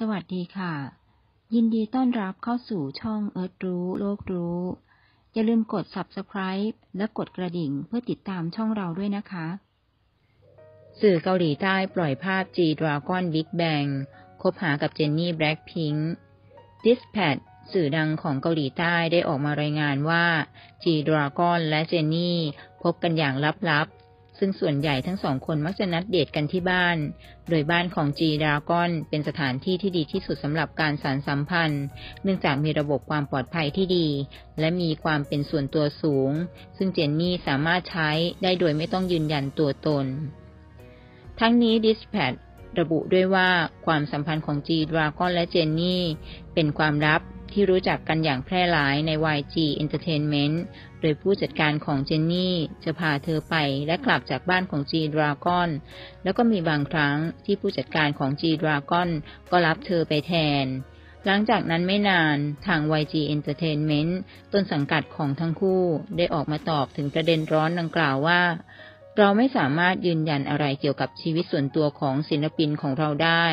สวัสดีค่ะ ยินดีต้อนรับเข้าสู่ช่องเอิร์ธรู้โลกรู้ อย่าลืมกด subscribe และกดกระดิ่งเพื่อติดตามช่องเราด้วยนะคะ สื่อเกาหลีใต้ปล่อยภาพ G Dragon Big Bang คบหากับเจนนี่แบล็คพิงค์ Dispatch สื่อดังของเกาหลีใต้ได้ออกมารายงานว่า G Dragon และเจนนี่พบกันอย่างลับๆ ซึ่งส่วนใหญ่ทั้งสองคนมักจะนัดเดทกันที่บ้าน โดยบ้านของ G Dragon เป็นสถานที่ที่ดีที่สุดสำหรับการสานสัมพันธ์ เนื่องจากมีระบบความปลอดภัยที่ดี และมีความเป็นส่วนตัวสูง ซึ่งเจนนี่สามารถใช้ได้โดยไม่ต้องยืนยันตัวตน ทั้งนี้ Dispatch ระบุด้วยว่าความสัมพันธ์ของ G Dragon และเจนนี่เป็นความลับ ที่รู้จักกันอย่างแพร่หลายใน YG Entertainment โดยผู้จัดการของเจนนี่ จะพาเธอไปและกลับจากบ้านของ G Dragon แล้วก็มีบางครั้งที่ผู้จัดการของ G Dragon ก็รับเธอไปแทน หลังจากนั้นไม่นานทาง YG Entertainment ต้นสังกัดของทั้งคู่ได้ออกมาตอบถึงประเด็นร้อนดังกล่าวว่าเราไม่สามารถยืนยันอะไรเกี่ยวกับชีวิตส่วนตัวของศิลปินของเราได้